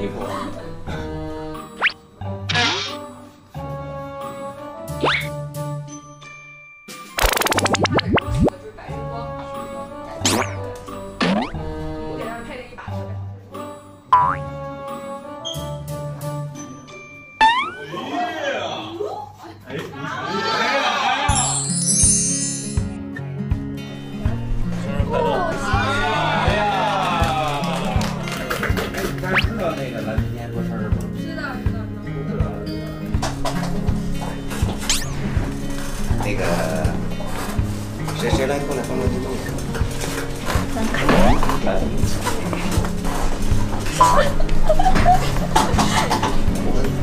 衣服。今天做事儿吗？知道知道知道。那个谁谁来过来帮忙移动一下？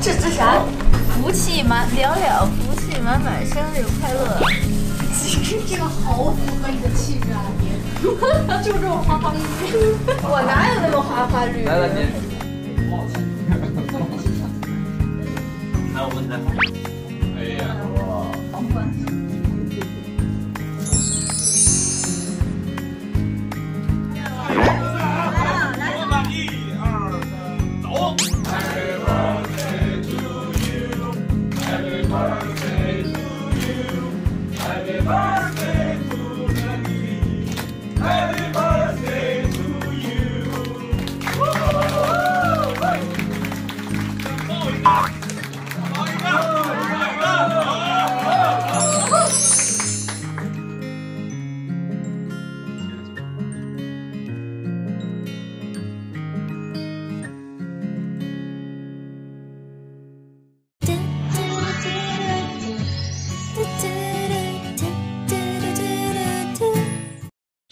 这这啥？福气满了了，福气满满，生日快乐！这个好符合你的气质啊，你就这种花花绿绿。我哪有那么花花绿绿？来来，您。来，我们来。哎呀！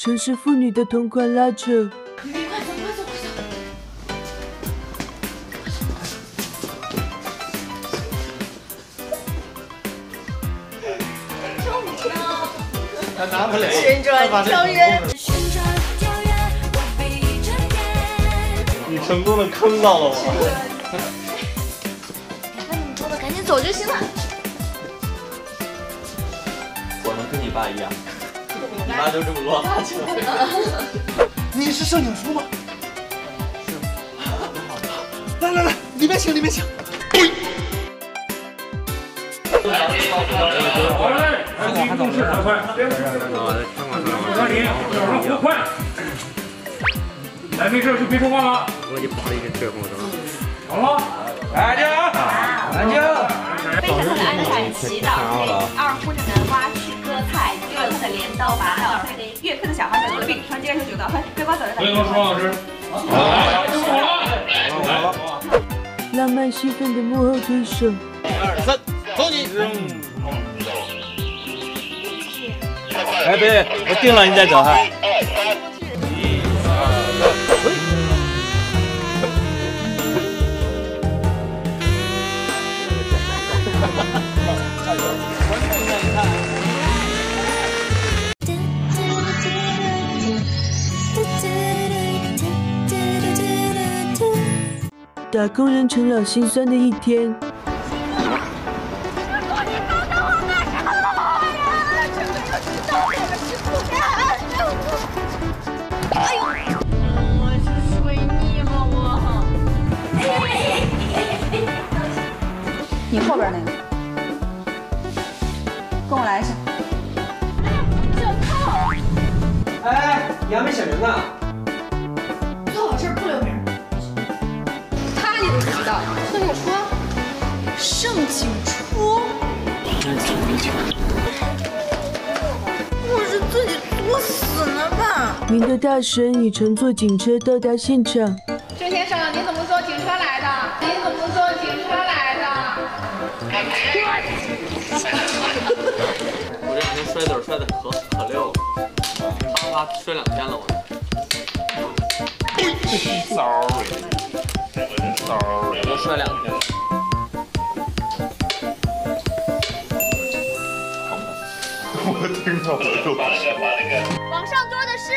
城市妇女的同款拉扯。他拿不了。旋转跳跃，你成功的坑到了我。那你做的赶紧走就行了。我能跟你爸一样，你妈就这么乱。你是摄影叔吗？来来来，里面请，里面请。好嘞，安静重视，快快，快点，小声活快。来，没事就别说话了。我就跑了一个车祸好了，安静，安静。非常的安全，祈祷二夫人的挖取割菜，月份的镰刀拔刀，月份的小孩的隔壁，穿接受九道，背包走的。欢迎舒老师。浪漫气氛的幕后推手。二三，走你。哎，别，我定了，你再走哈。打工人成了心酸的一天。我是水逆吗？我。你后边那个，跟我来一下。哎，你还没写名呢。知道，所以说盛景初。我是自己作死了吧？您的大神已乘坐警车到达现场。郑先生，您怎么坐警车来的？您怎么坐警车来的？我这两天摔跤摔的可可溜了，啪啪摔两天了我。Sorry，Sorry，我摔两天了。我听到我就往上桌的是，